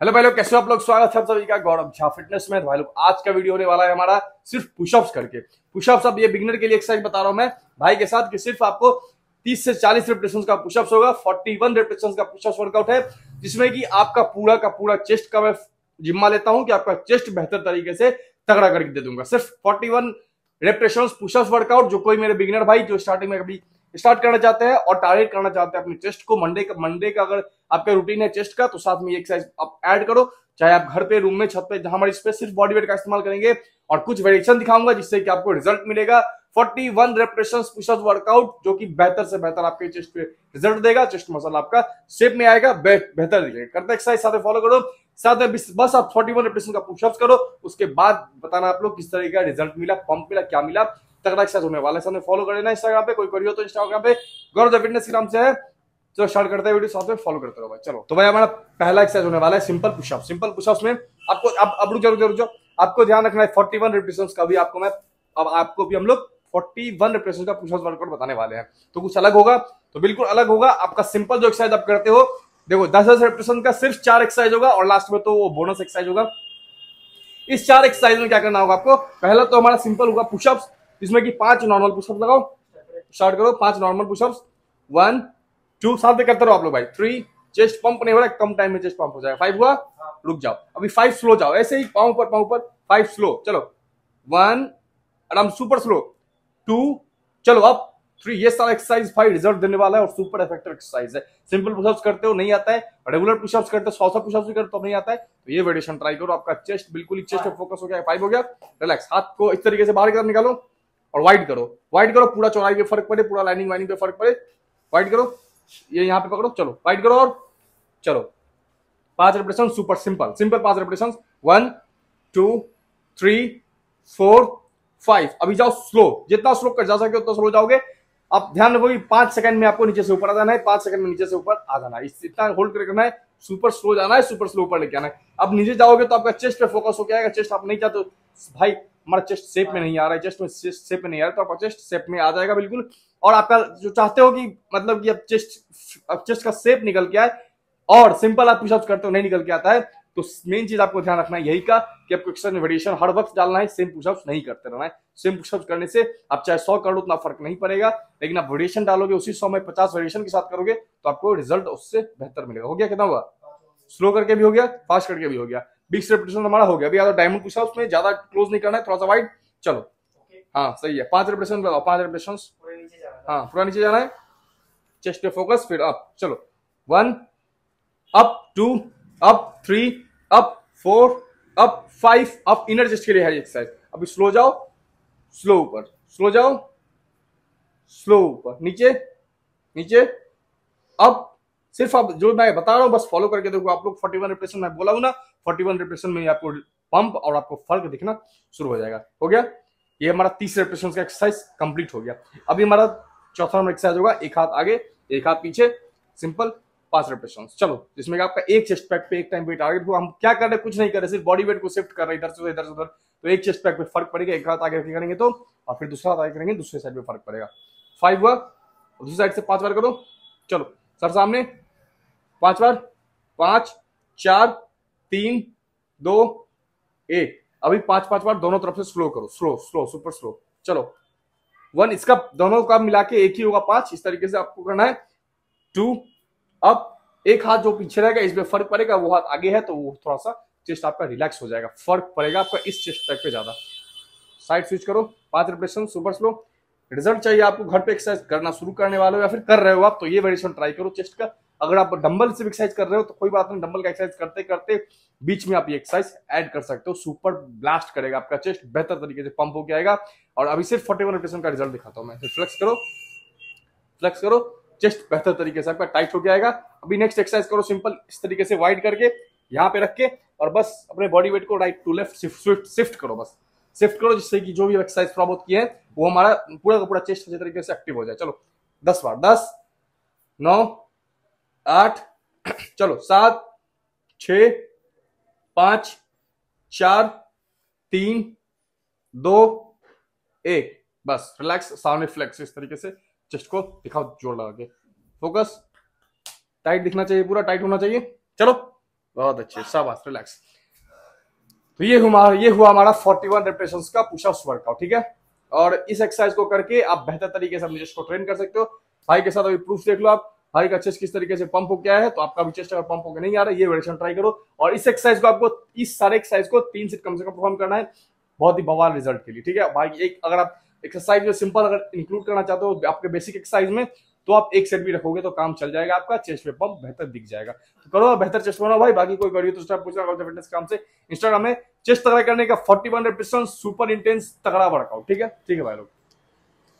Hello भाई लोग, कैसे हो आप लोग? स्वागत है सभी का गौरव झा फिटनेस में। तो भाई लोग, आज का वीडियो होने वाला है हमारा सिर्फ़ पुशअप्स करके। पुशअप्स अब ये बिगनर के लिए एक्सरसाइज बता रहा हूँ मैं भाई के साथ कि सिर्फ़ आपको 30 से 40 रेपिटेशन का पुशअप्स होगा 41 रेपिटेशन का पुशअप्स वर्कआउट है, जिसमें कि आपका पूरा का पूरा चेस्ट का मैं जिम्मा लेता हूँ कि आपका चेस्ट बेहतर तरीके से तगड़ा करके दे दूँगा। सिर्फ़ 41 रेपिटेशन पुशअप्स वर्कआउट जो कोई मेरे बिगनर भाई, जो स्टार्टिंग में कभी स्टार्ट करना चाहते हैं और टारगेट करना चाहते हैं अपने चेस्ट को। मंडे का मंडे का अगर आपका रूटीन है चेस्ट का तो साथ में एक्सरसाइज आप ऐड करो। चाहे आप घर पे रूम में, छत पे, जहाँ हमारे इस पे सिर्फ़ बॉडी वेट का इस्तेमाल करेंगे और कुछ वेरिएशन दिखाऊँगा जिससे कि आपको रिज़ल्ट मिलेगा। 41 रेपिटेशन पुशअप वर्कआउट जो कि बेहतर से बेहतर आपके चेस्ट पे रिज़ल्ट देगा। चेस्ट मसल आपका शेप में आएगा बेहतर दिखेगा करते एक्सरसाइज साथ फॉलो करो। साथ में बस आप 41 रेपिटेशन का पुशअप्स करो। उसके बाद बताना आप लोग किस तरह का रिज़ल्ट मिला पंप मिला, क्या मिला। तगड़ा एक्सरसाइज होने वाला है सामने फॉलो कर लेना इंस्टाग्राम पे, कोई करियो तो इंस्टाग्राम पे। गौरव फिटनेस के नाम से है। चलो स्टार्ट करते हैं वीडियो साथ में फॉलो करते रहो भाई। चलो। तो भाई हमारा पहला एक्सरसाइज होने वाला है सिंपल पुशअप सिंपल पुशअप्स में आपको अब अब रुक जाओ रुक जाओ। आपको ध्यान रखना है 41 रिपीटेशंस का भी आपको मैं अब आपको भी हम लोग 41 रिपीटेशंस का पुशअप वर्कआउट बताने वाले हैं। तो कुछ अलग होगा। तो बिल्कुल अलग होगा। आपका सिंपल जो एक्सरसाइज आप करते हो, देखो दस दस रिपीटेशन का सिर्फ़ चार एक्सरसाइज होगा और लास्ट में तो वो बोनस एक्सरसाइज होगा। इस चार एक्सरसाइज में क्या करना होगा आपको? पहला तो हमारा सिंपल होगा पुशअप्स जिसमें कि पाँच नॉर्मल पुशअप्स लगाओ। स्टार्ट करो, पाँच नॉर्मल पुशअप्स वन टू साथ में करते रहो आप लोग भाई। थ्री चेस्ट पंप नहीं हो रहा कम टाइम में चेस्ट पंप हो जाएगा। फाइव हुआ, रुक जाओ। अभी फाइव स्लो जाओ। ऐसे ही पाँव पर पाँव पर फाइव स्लो चलो। वन आराम सुपर स्लो टू चलो अब। थ्री ये सारा एक्सरसाइज फाइव रिज़ल्ट देने वाला है और सुपर इफ़ेक्टिव एक्सरसाइज है। सिंपल पुशअप्स करते हो, नहीं आता है। रेगुलर पुशअप्स करते हो, सौ सौ पुशअप्स करते हो, नहीं आता है। तो ये वेरिएशन ट्राई करो। आपका चेस्ट बिल्कुल ही चेस्ट पे फोकस हो गया फाइव हो गया। रिलैक्स हाथ को इस तरीके से बाहर की तरफ़ निकालो। और वाइड करो। वाइड करो, पूरा चौड़ाई पे फ़र्क पड़े, पूरा लाइनिंग वाइनिंग पे फ़र्क पड़े। वाइड करो, ये यहाँ पे पकड़ो, चलो। वाइड करो और चलो। पाँच रेपिटेशन सुपर सिंपल सिंपल पाँच repetition one two three four five अभी जाओ स्लो जितना स्लो कर जा सके, उतना स्लो जाओगे। अब ध्यान रखो पाँच सेकंड में आपको नीचे से ऊपर आ जाना है, पाँच सेकंड में नीचे से ऊपर आ जाना है। इतना होल्ड करके करना है सुपर स्लो जाना है सुपर स्लो ऊपर लेके आना है। अब नीचे जाओगे तो आपका चेस्ट पे फोकस हो गया चेस्ट आप नहीं चाहते भाई हमारा चेस्ट शेप में नहीं आ रहा है चेस्ट में शेप में नहीं आ रहा तो आपका चेस्ट शेप में आ जाएगा बिल्कुल। और आपका जो चाहते हो कि मतलब कि अब चेस्ट अब चेस्ट का शेप निकल के आए, और सिंपल आप पुशअप्स करते हो, नहीं निकल के आता है तो मेन चीज़ आपको ध्यान रखना है यही का कि आपको एक्स्ट्रा वेरिएशन हर वक्त डालना है सेम पुशअप्स नहीं करते रहना है। सेम पुशअप्स करने से आप चाहे सौ करो उतना फ़र्क नहीं पड़ेगा, लेकिन आप वेरिएशन डालोगे, उसी सौ में पचास वेरिएशन के साथ करोगे तो आपको रिज़ल्ट उससे बेहतर मिलेगा। हो गया कितना हुआ? स्लो करके भी हो गया फास्ट करके भी हो गया। बीस रेपिटेशन हमारा हो गया। अभी डायमंड पुशअप्स में ज़्यादा क्लोज नहीं करना है थोड़ा सा वाइड चलो। हाँ सही है। पाँच रेपिटेशन लगाओ पाँच रेपिटेशन हाँ। पूरा नीचे जाना है। चेस्ट पे फोकस फिर अप चलो। One up two up three up four up five up inner chest के लिए है एक्सरसाइज अभी स्लो जाओ स्लो ऊपर। स्लो जाओ स्लो ऊपर। नीचे नीचे अब सिर्फ़ आप जो मैं बता रहा हूँ, बस फॉलो करके देखो। आप लोग 41 रिप्रेशन मैं बोला हूँ ना 41 रिप्रेशन में आपको पंप और आपको फ़र्क दिखना शुरू हो जाएगा। हो गया? ये हमारा तीसरे रिप्रेशन का एक्सरसाइज कंप्लीट हो गया। अभी हमारा चौथा नंबर एक्सरसाइज होगा, एक हाथ आगे, एक हाथ पीछे सिंपल पाँच रिप्रेशन चलो, जिसमें आपका एक चेस्ट पैक पे एक टाइम वेट आगे हम क्या कर रहे हैं? कुछ नहीं कर रहे, सिर्फ़ बॉडी वेट को शिफ्ट कर रहे इधर से इधर से उधर। तो एक चेस्ट पैक पे फ़र्क पड़ेगा, एक हाथ आगे करेंगे तो और फिर दूसरा हाथ आगे करेंगे, दूसरे साइड पे फ़र्क पड़ेगा। फाइव हुआ दूसरी साइड से पाँच बार करो। चलो, सर सामने पाँच बार? पाँच, चार, तीन, दो, एक। अभी पाँच पाँच बार दोनों तरफ़ से स्लो करो। स्लो स्लो सुपर स्लो चलो। वन इसका दोनों का मिला के एक ही होगा पाँच। इस तरीके से आपको करना है। टू अब एक हाथ जो पीछे रहेगा, इसमें फ़र्क पड़ेगा, वो हाथ आगे है तो वो थोड़ा सा चेस्ट आपका रिलैक्स हो जाएगा। फ़र्क पड़ेगा आपका इस चेस्ट पैक पे ज़्यादा। साइड स्विच करो। पाँच रिप्रेशन सुपर स्लो रिज़ल्ट चाहिए आपको, घर पे एक्सरसाइज करना शुरू करने वाले हो या फिर कर रहे हो आप तो ये वेरिएशन ट्राई करो चेस्ट का। अगर आप डंबल से एक्सरसाइज कर रहे हो तो कोई बात नहीं डंबल का एक्सरसाइज करते करते बीच में आप ये एक्सरसाइज ऐड कर सकते हो। सुपर ब्लास्ट करेगा आपका चेस्ट बेहतर तरीके से पंप होकर आएगा। और अभी सिर्फ़ फोर्टी वन का रिज़ल्ट दिखाता हूँ मैं। फ्लेक्स करो। फ्लेक्स करो। चेस्ट बेहतर तरीके से आपका टाइट हो जाएगा अभी नेक्स्ट एक्सरसाइज करो सिंपल इस तरीके से वाइड करके, यहाँ पे रख के, और बस अपने बॉडी वेट को right to left shift shift करो बस। शिफ्ट करो, जिससे कि जो भी एक्सरसाइज थोड़ा बहुत किया है, वो हमारा पूरा का पूरा चेस्ट अच्छे तरीके से एक्टिव हो जाए। चलो, दस बार, दस, नौ आठ, चलो, सात छ पाँच, चार, तीन, दो, एक। बस रिलैक्स सामने फ्लेक्स इस तरीके से चेस्ट को दिखाओ, ज़ोर लगा के। फोकस टाइट दिखना चाहिए, पूरा टाइट होना चाहिए। चलो, बहुत अच्छे, शाबाश रिलैक्स तो ये हुआ ये हुआ हमारा 41 रेपिटेशन का पुशअप्स वर्कआउट ठीक है? और इस एक्सरसाइज को करके आप बेहतर तरीके से अपने को ट्रेन कर सकते हो। भाई के साथ अभी प्रूफ देख लो आप। भाई का चेस्ट किस तरीके से पंप हो गया है तो आपका भी चेस्ट अगर पंप होकर नहीं आ रहा है, ये वेरिएशन ट्राई करो। और इस एक्सरसाइज को आपको, इस सारे एक्सरसाइज को तीन सेट कम से कम परफॉर्म करना है। बहुत ही बवाल रिज़ल्ट के लिए, ठीक है? भाई, एक, अगर आप एक्सरसाइज में सिंपल अगर इंक्लूड करना चाहते हो, आपके बेसिक एक्सरसाइज में तो आप एक सेट भी रखोगे तो काम चल जाएगा आपका चेस्ट पे पंप बेहतर दिख जाएगा। तो करो, बेहतर चेस्ट बनाओ भाई। बाकी कोई करिए तो पूछना फिटनेस काम से। इंस्टाग्राम में चेस्ट तगड़ा करने का फोर्टी वन सुपर इंटेंस तगड़ा वर्कआउट ठीक है? ठीक है भाई लोग।